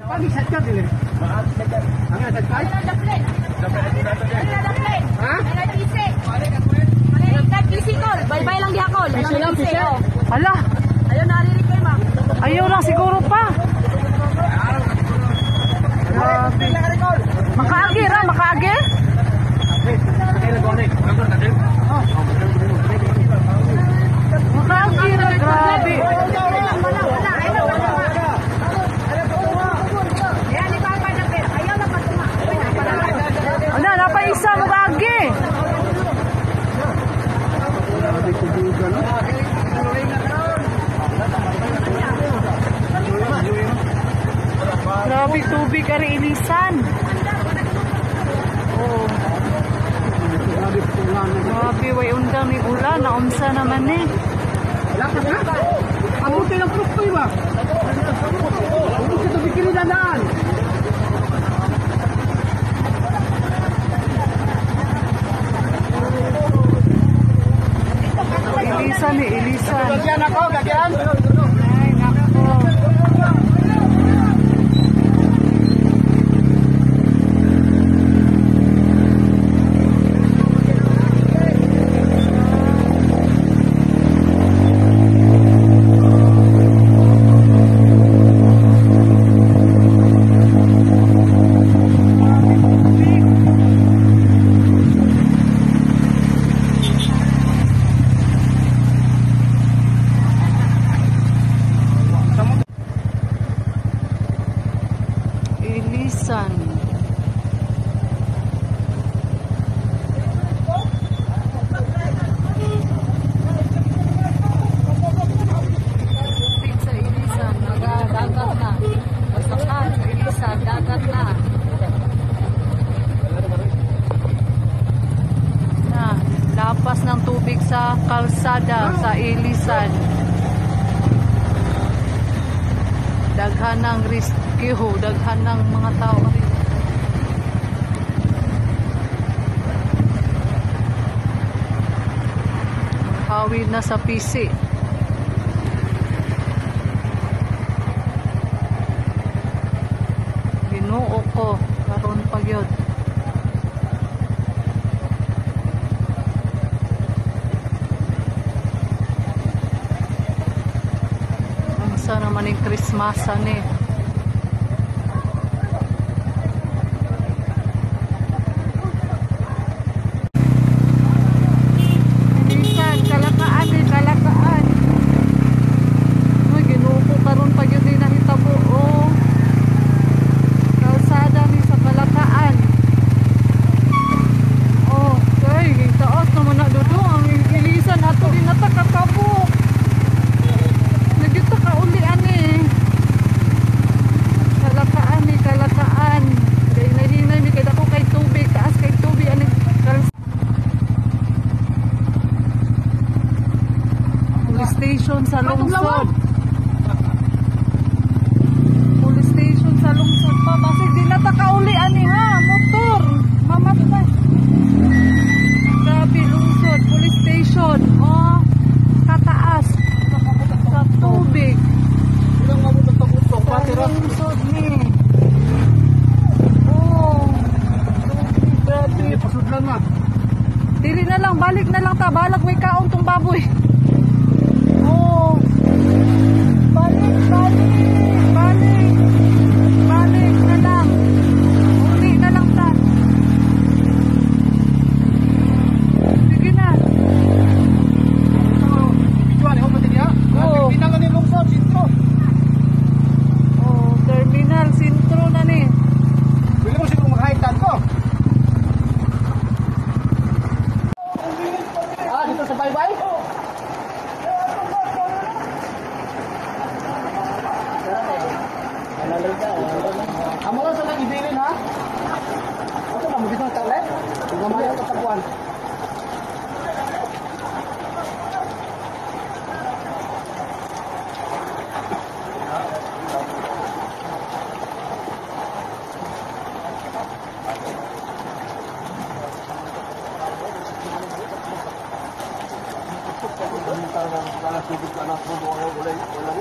Kami cakap dulu. Maaf cakap. Hang ada cakap? Ada ada plan. Ada plan. Ada plan. Ada plan. Ha? Ada isi. Kol. Bye bye lang dia kol. Isi lang isi. Na unsa naman ni. Wala ka na? Ang buti ng fruit ba? Hindi ka ito bikini dadaan. Ilisan ni ilisan. Gagyan ako, gagyan. Na. Na, lapas ng tubig sa kalsada sa Ilisan. Daghan ng rescue, daghan ng mga tao. Hawid na sa PC. Binuo ko karon pa gyud. Unsa naman yung Christmasan eh. Minsan, kalakaan eh, kalakaan. Uy, ginuko karon pa yun din nahitabo. Oh. Kalsada ni sa kalakaan. Oh, kay, taas naman na dudo. Ang ilisan ato din natakakabo. Nagita ka uli ani. Kalakaan ni kalakaan. Kay nahinay mi kay dako kay tubig, taas kay tubig ani. Kal- Police station sa lungsod. Police station sa lungsod pa. Basig di natakauli ani ha. Motor. Mamatay. Grabe lungsod. Police station. Oh. Kataas. Sa tubig. Ilang mabot ang pag-utong, Sa lungsod ni. Oh. Grabe. Pasud lang ma. Dili na lang, balik na lang ta. Balag may kaon tong baboy. Tuan. Kalau sudah nak pun orang boleh, boleh.